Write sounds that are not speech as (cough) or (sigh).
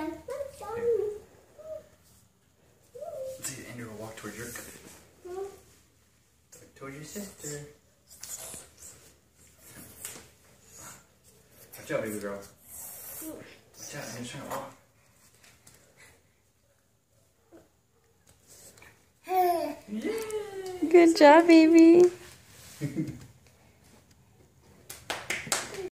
Let's see, Ender will walk towards your cup. Hmm? Towards your sister. Watch out, baby girl. Watch out, Ender's trying to walk. Good job, baby. (laughs)